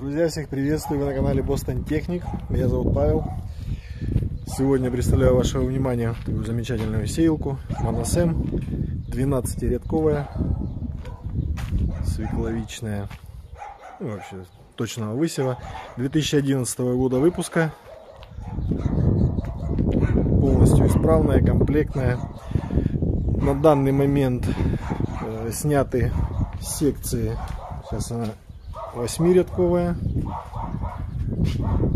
Друзья, всех приветствую, вы на канале Boston Техник. Меня зовут Павел. Сегодня представляю вашему вниманию такую замечательную сеялку Моносем 12-рядковая, свекловичная, ну, вообще точного высева, 2011 года выпуска, полностью исправная, комплектная. На данный момент э, сняты секции, сейчас она восьмирядковая.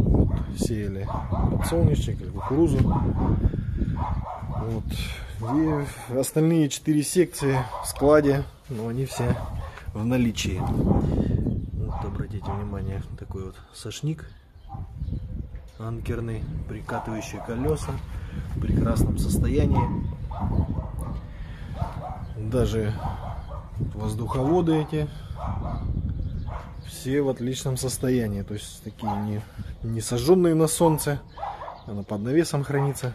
Вот, сеяли подсолнечник или кукурузу. Вот. И остальные четыре секции в складе, но они все в наличии. Вот, обратите внимание, такой вот сошник анкерный, прикатывающие колеса в прекрасном состоянии. Даже воздуховоды эти все в отличном состоянии. То есть такие не, не сожженные на солнце. Она под навесом хранится.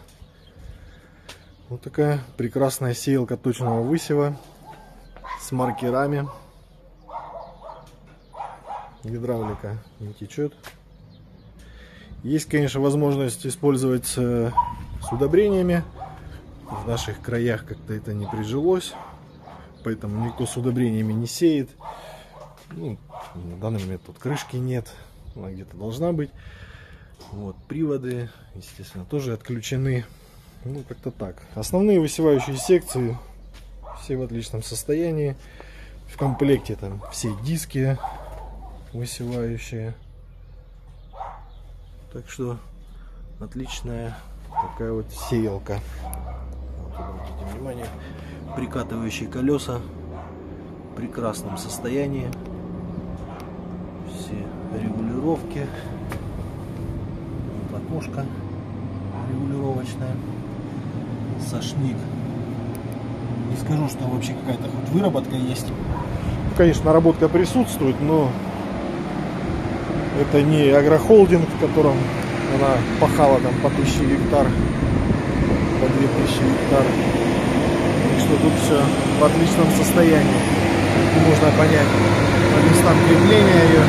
Вот такая прекрасная сеялка точного высева с маркерами. Гидравлика не течет. Есть, конечно, возможность использовать с удобрениями. В наших краях как-то это не прижилось. Поэтому никто с удобрениями не сеет. Ну, на данный момент тут крышки нет. Она где-то должна быть. Вот, приводы, естественно, тоже отключены. Ну, как-то так. Основные высевающие секции все в отличном состоянии. В комплекте там все диски высевающие. Так что отличная такая вот сеялка. Вот, обратите внимание, прикатывающие колеса в прекрасном состоянии все регулировки. Вот окошко регулировочное. Сошник. Не скажу, что вообще какая-то хоть выработка есть. Конечно, наработка присутствует, но это не агрохолдинг, в котором она пахала там по 1000 гектар, по 2000 гектар. Так что тут все в отличном состоянии. Можно понять по местам крепления ее.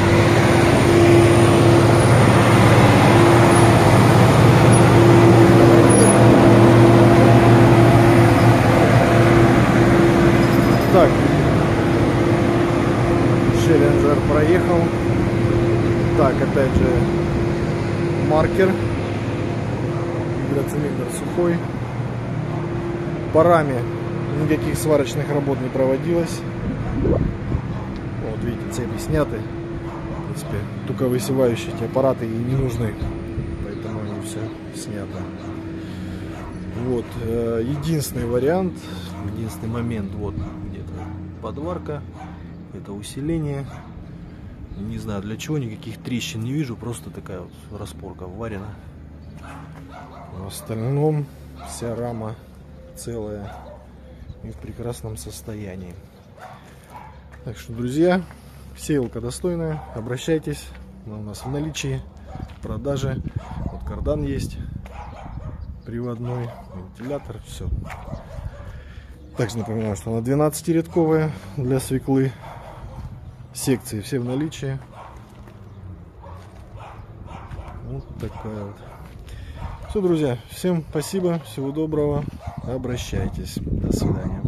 Так, Челленджер проехал. Так, опять же, маркер. Гидроцилиндр сухой. Парами никаких сварочных работ не проводилось видите, цепи сняты. В принципе, только высевающие эти аппараты и не нужны. Поэтому они все снято. Вот. Э, единственный вариант, единственный момент, вот где-то подварка, это усиление. Не знаю для чего, никаких трещин не вижу, просто такая вот распорка варена. В остальном вся рама целая и в прекрасном состоянии. Так что, друзья, сеялка достойная, обращайтесь. Она у нас в наличии, в продаже. Вот кардан есть, приводной, вентилятор, все. Также напоминаю, что она 12-рядковая для свеклы. Секции все в наличии. Вот такая вот. Все, друзья, всем спасибо, всего доброго, обращайтесь. До свидания.